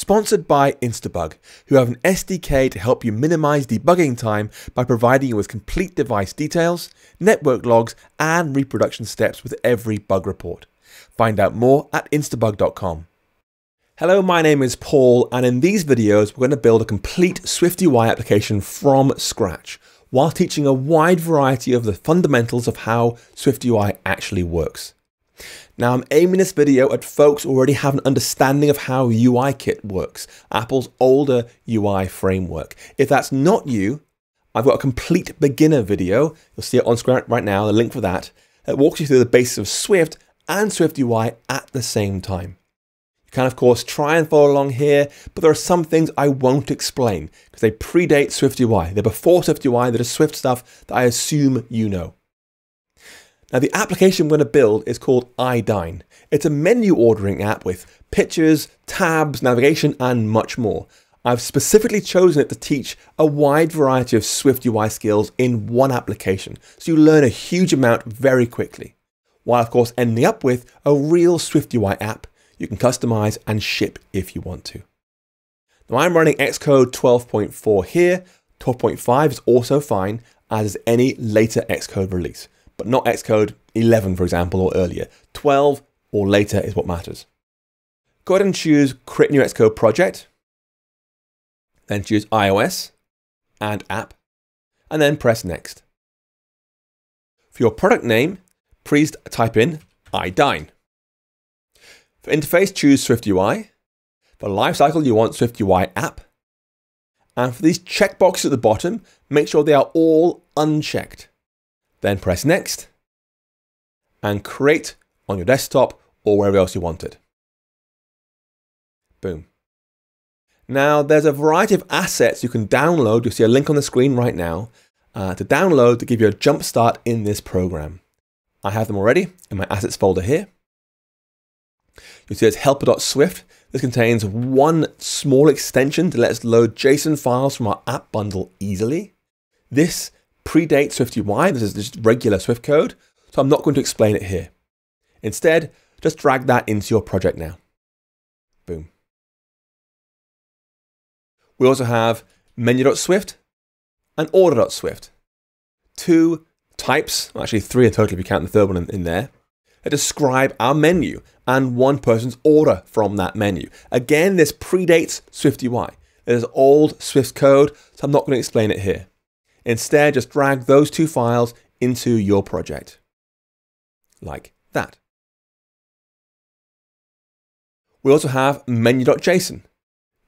sponsored by Instabug, who have an SDK to help you minimize debugging time by providing you with complete device details, network logs, and reproduction steps with every bug report. Find out more at instabug.com. Hello, my name is Paul, and in these videos, we're going to build a complete SwiftUI application from scratch, while teaching a wide variety of the fundamentals of how SwiftUI actually works. Now I'm aiming this video at folks who already have an understanding of how UIKit works, Apple's older UI framework. If that's not you, I've got a complete beginner video, you'll see it on screen right now, the link for that, that walks you through the basics of Swift and SwiftUI at the same time. You can of course try and follow along here, but there are some things I won't explain because they predate SwiftUI. They're before SwiftUI, they're Swift stuff that I assume you know. Now the application we're going to build is called iDine. It's a menu ordering app with pictures, tabs, navigation, and much more. I've specifically chosen it to teach a wide variety of Swift UI skills in one application, so you learn a huge amount very quickly, while of course ending up with a real Swift UI app you can customize and ship if you want to. Now I'm running Xcode 12.4 here, 12.5 is also fine, as is any later Xcode release but not Xcode 11, for example, or earlier. 12 or later is what matters. Go ahead and choose Create New Xcode Project, then choose iOS and App, and then press Next. For your product name, please type in iDine. For interface, choose SwiftUI. For lifecycle, you want SwiftUI app. And for these checkboxes at the bottom, make sure they are all unchecked. Then press next and create on your desktop or wherever else you want it. Boom. Now, there's a variety of assets you can download. You'll see a link on the screen right now uh, to download to give you a jump start in this program. I have them already in my assets folder here. You'll see it's helper.swift. This contains one small extension to let us load JSON files from our app bundle easily. This predates SwiftUI. This is just regular Swift code, so I'm not going to explain it here. Instead, just drag that into your project now. Boom. We also have menu.swift and order.swift. Two types, actually three in total if you count the third one in, in there, that describe our menu and one person's order from that menu. Again, this predates SwiftUI. It is old Swift code, so I'm not going to explain it here. Instead, just drag those two files into your project. Like that. We also have menu.json.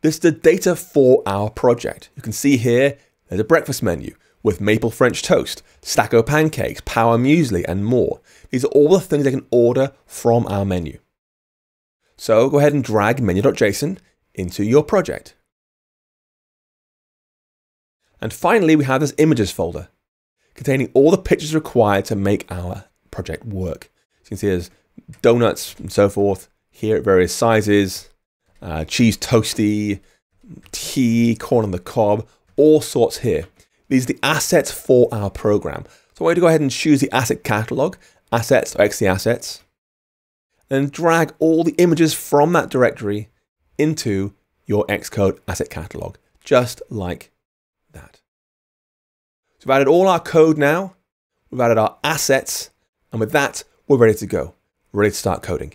This is the data for our project. You can see here, there's a breakfast menu with maple French toast, Stacko pancakes, power muesli, and more. These are all the things they can order from our menu. So go ahead and drag menu.json into your project. And finally, we have this images folder containing all the pictures required to make our project work. So you can see there's donuts and so forth here at various sizes, uh, cheese toasty, tea, corn on the cob, all sorts here. These are the assets for our program. So I'm going to go ahead and choose the asset catalog, assets or exe assets, and drag all the images from that directory into your Xcode asset catalog, just like so we've added all our code now, we've added our assets, and with that, we're ready to go, ready to start coding.